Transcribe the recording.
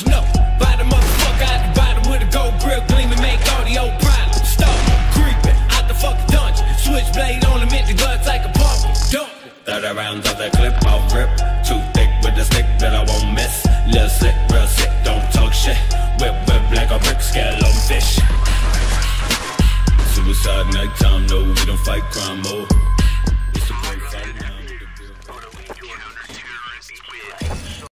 bitch, no. Buy the motherfucker out the bottom with a gold grill gleaming, make all the old problems. Stop creeping out the fucking dungeon. Switchblade on him, hit the guts like a pump. Dump. 30 rounds of the clip, I'll rip. Too thick with the stick that I won't miss. Little sick, real sick, don't talk shit. Whip, whip like a brick, scale on fish. Suicide nighttime, no, we don't fight crime, oh. It's a great fight now.